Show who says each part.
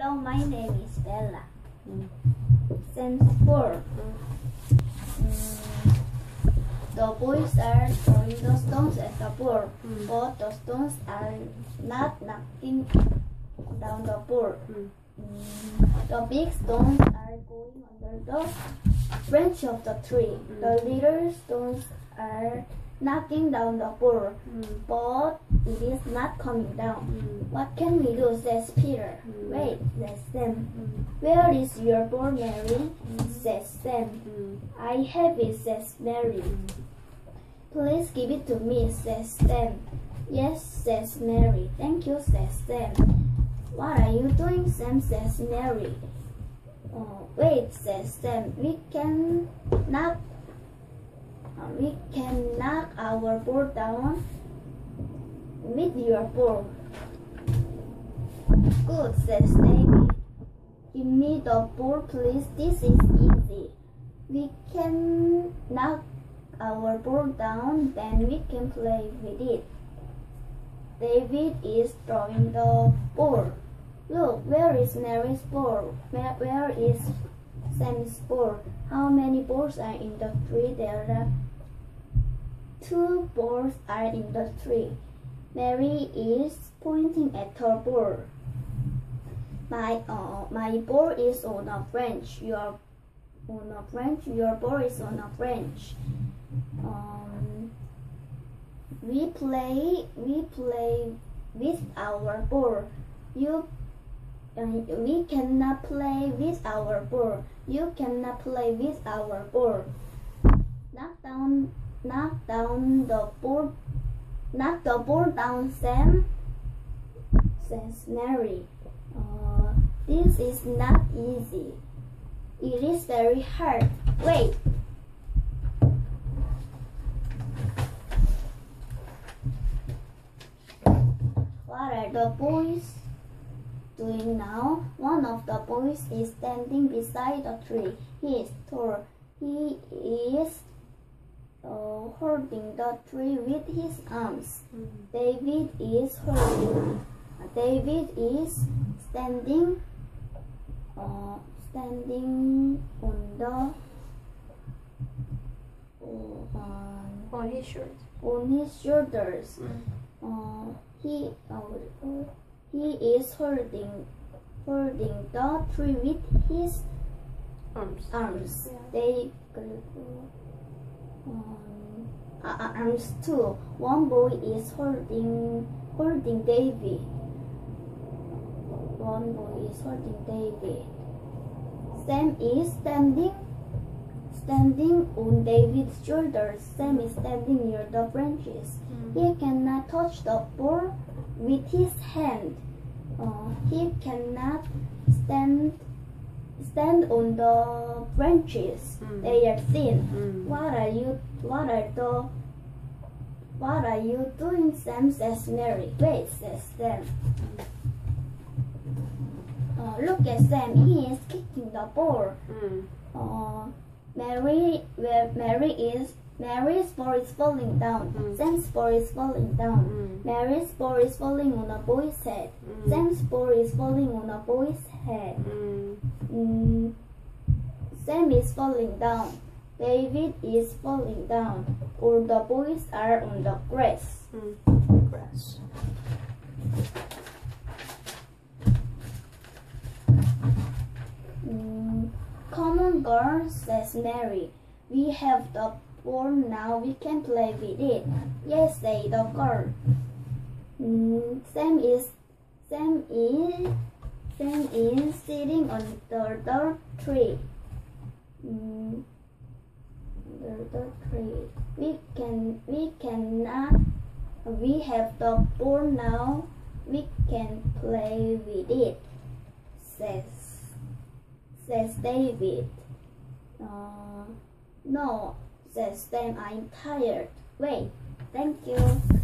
Speaker 1: Hello, my name is Bella.
Speaker 2: Mm.
Speaker 1: Sense 4. Mm, the boys are throwing the stones at the board,
Speaker 2: Mm.
Speaker 1: but the stones are not knocking down the board.
Speaker 2: Mm.
Speaker 1: The big stones are going under the branch of the tree. The little stones are knocking down the board,
Speaker 2: Mm.
Speaker 1: but it is not coming down.
Speaker 2: Mm.
Speaker 1: What can we do? says Peter.
Speaker 2: Mm.
Speaker 1: Wait, says Sam.
Speaker 2: Mm.
Speaker 1: Where is your ball, Mary?
Speaker 2: Mm.
Speaker 1: says Sam.
Speaker 2: Mm.
Speaker 1: I have it, says Mary. Please give it to me, says Sam. Yes, says Mary. Thank you, says Sam. What are you doing, Sam? says Mary. Oh, wait, says Sam. We can knock. Uh, we can knock our ball down with your ball. Good, says David. Give me the ball, please. This is easy. We can knock our ball down, then we can play with it. David is throwing the ball. Look, where is Mary's ball? Where, is Sam's ball? How many balls are in the tree? There are two balls are in the tree. Mary is pointing at her ball. My uh, my ball is on a branch. Your on a branch. Your ball is on a branch. Um, we play we play with our ball. You uh, we cannot play with our ball. You cannot play with our ball. Knock down knock down the ball. Knock the ball down, Sam. Says Mary. Uh, this is not easy. It is very hard. Wait. What are the boys doing now? One of the boys is standing beside a tree. He is tall. He is uh, holding the tree with his arms.
Speaker 2: Mm.
Speaker 1: David is holding. David is standing. Uh, standing on the uh, on,
Speaker 2: On his shirt.
Speaker 1: on his shoulders.
Speaker 2: Mm.
Speaker 1: Uh, he uh, he is holding holding the tree with his
Speaker 2: Arms.
Speaker 1: arms.
Speaker 2: Yeah.
Speaker 1: They um, uh, uh, arms too. One boy is holding holding David. One boy is holding David. Sam is standing standing on David's shoulders. Sam is standing near the branches.
Speaker 2: Mm.
Speaker 1: He cannot touch the ball with his hand. Uh, he cannot stand stand on the branches.
Speaker 2: Mm.
Speaker 1: They are thin.
Speaker 2: Mm.
Speaker 1: What are you? What are the? What are you doing, Sam? Says Mary. Wait, says Sam. Uh, look at Sam. He is kicking the ball.
Speaker 2: Mm.
Speaker 1: Uh, Mary, where Mary is, Mary's ball is falling down.
Speaker 2: Mm.
Speaker 1: Sam's ball is falling down.
Speaker 2: Mm.
Speaker 1: Mary's ball is falling on a boy's head.
Speaker 2: Mm.
Speaker 1: Sam's ball is falling on a boy's head.
Speaker 2: Mm.
Speaker 1: Mm, Sam is falling down. David is falling down. All the boys are on the grass.
Speaker 2: Mm. Grass.
Speaker 1: Mm, come on, girl, says Mary. We have the ball now. We can play with it. Yes, say the girl. Mm, Sam is Sam is Sam is sitting on the, the tree. Mm, under the tree. We we cannot. We have the ball now. We can play with it. Says says David. Uh, no, says Sam. I'm tired. Wait. Thank you.